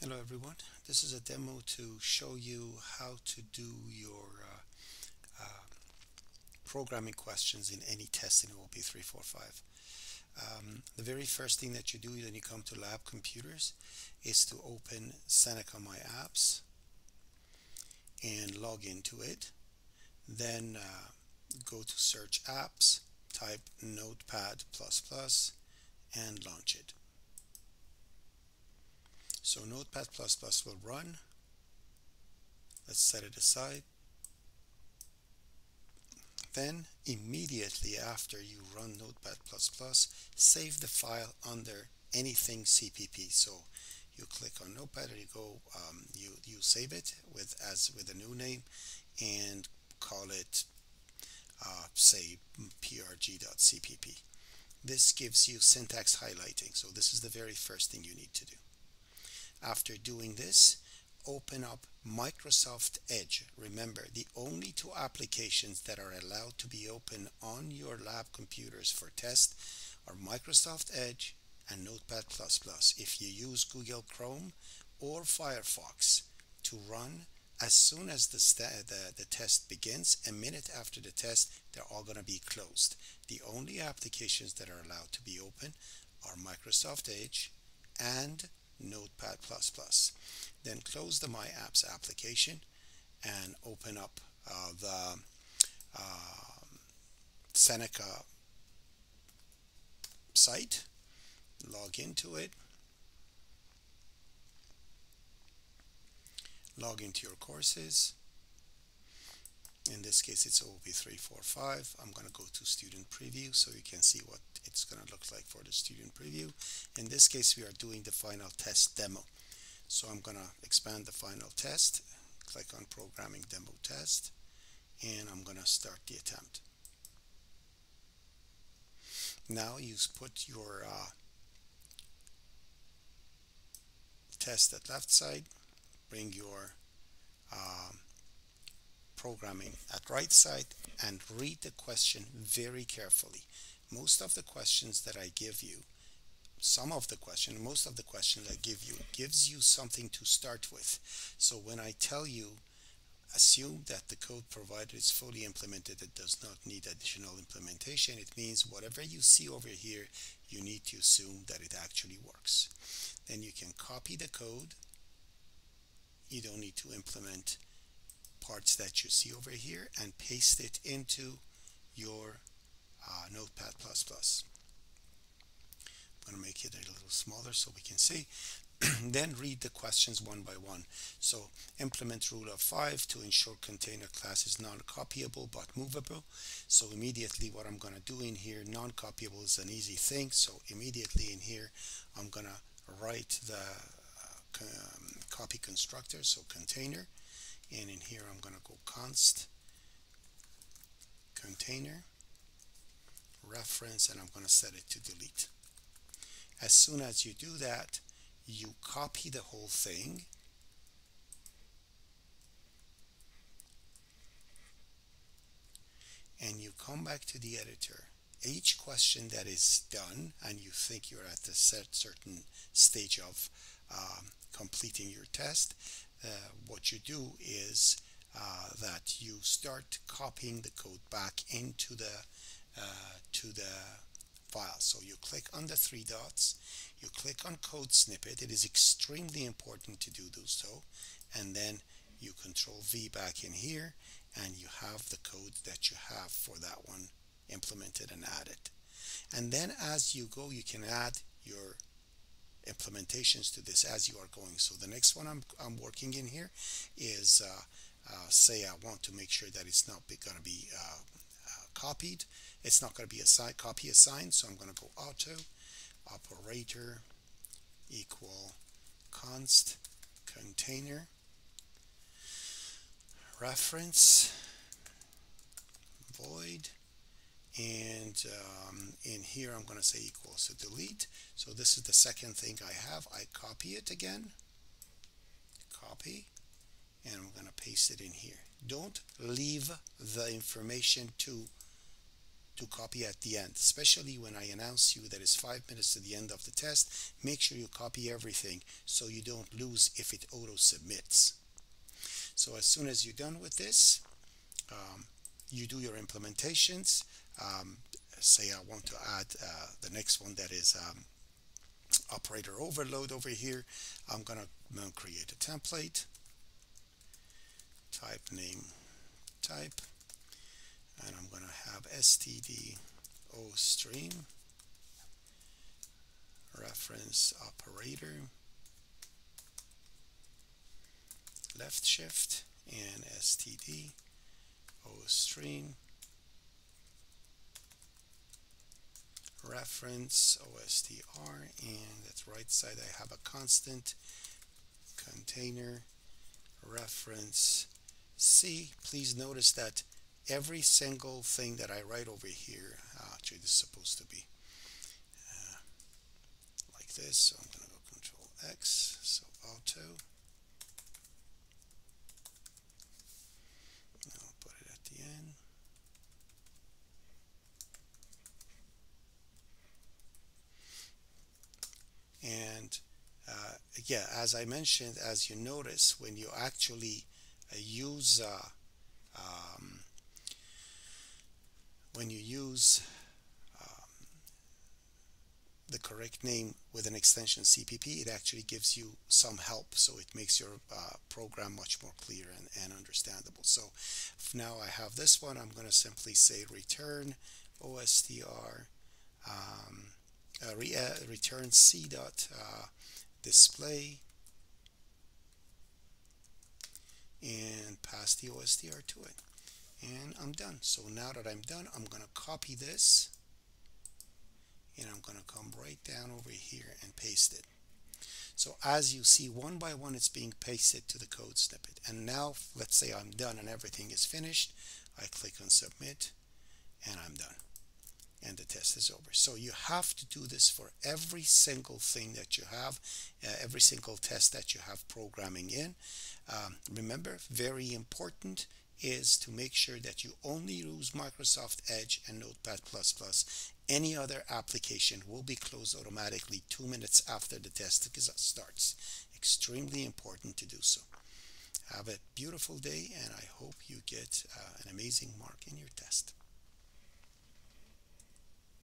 Hello everyone, this is a demo to show you how to do your uh, uh, programming questions in any test in OOP 345. Um, the very first thing that you do when you come to Lab Computers is to open Seneca My Apps and log into it. Then uh, go to Search Apps, type Notepad++ and launch it. So Notepad++ will run. Let's set it aside. Then immediately after you run Notepad++, save the file under anything CPP. So you click on Notepad or you go, um, you, you save it with as with a new name and call it, uh, say, prg.cpp. This gives you syntax highlighting. So this is the very first thing you need to do. After doing this, open up Microsoft Edge. Remember, the only two applications that are allowed to be open on your lab computers for test are Microsoft Edge and Notepad++. Plus If you use Google Chrome or Firefox to run as soon as the, the, the, test begins, a minute after the test, they're all going to be closed. The only applications that are allowed to be open are Microsoft Edge and Notepad++. Then close the My Apps application and open up uh, the uh, Seneca site, log into it, log into your courses. In this case, it's OOP345. I'm going to go to student preview so you can see what it's going to look like for the student preview. In this case, we are doing the final test demo. So I'm going to expand the final test, click on programming demo test, and I'm going to start the attempt. Now you put your uh, test at left side, bring your um, programming at right side and read the question very carefully most of the questions that I give you, some of the question, most of the questions I give you, gives you something to start with. So when I tell you, assume that the code provided is fully implemented, it does not need additional implementation, it means whatever you see over here, you need to assume that it actually works. Then you can copy the code. You don't need to implement parts that you see over here and paste it into your uh, Notepad++. I'm going to make it a little smaller so we can see. then read the questions one by one. So implement rule of five to ensure container class is non-copyable but movable. So immediately what I'm going to do in here, non-copyable is an easy thing. So immediately in here, I'm going to write the uh, um, copy constructor, so container. And in here, I'm going to go const container reference and I'm going to set it to delete. As soon as you do that, you copy the whole thing and you come back to the editor. Each question that is done and you think you're at a certain stage of um, completing your test, uh, what you do is uh, that you start copying the code back into the uh, to the file. So you click on the three dots, you click on code snippet. It is extremely important to do so. And then you control V back in here and you have the code that you have for that one implemented and added. And then as you go, you can add your implementations to this as you are going. So the next one I'm, I'm working in here is, uh, uh, say I want to make sure that it's not going to be uh, copied. It's not going to be a side copy assigned, so I'm going to go auto operator equal const container reference void and um, in here I'm going to say equals to delete. So this is the second thing I have. I copy it again. Copy. And I'm going to paste it in here. Don't leave the information to to copy at the end, especially when I announce you that it's five minutes to the end of the test. Make sure you copy everything so you don't lose if it auto submits. So as soon as you're done with this, um, you do your implementations. Um, say I want to add uh, the next one that is um, operator overload over here. I'm going to create a template, type name type, and I'm going to have std ostream reference operator left shift and std o reference OSTR and at the right side I have a constant. Container. Reference. C please notice that every single thing that I write over here actually this is supposed to be uh, like this so I'm going to go control X so auto I'll put it at the end and uh, yeah as I mentioned as you notice when you actually uh, use uh, um, when you use um, the correct name with an extension CPP it actually gives you some help. So it makes your uh, program much more clear and, and understandable. So now I have this one. I'm going to simply say return OSTR um, uh, re uh, return c dot uh, display and pass the OSTR to it. And I'm done. So now that I'm done I'm gonna copy this and I'm gonna come right down over here and paste it. So as you see one by one it's being pasted to the code snippet. And now let's say I'm done and everything is finished I click on submit and I'm done and the test is over. So you have to do this for every single thing that you have, uh, every single test that you have programming in. Um, remember, very important is to make sure that you only use Microsoft Edge and Notepad++. Any other application will be closed automatically two minutes after the test starts. Extremely important to do so. Have a beautiful day and I hope you get uh, an amazing mark in your test.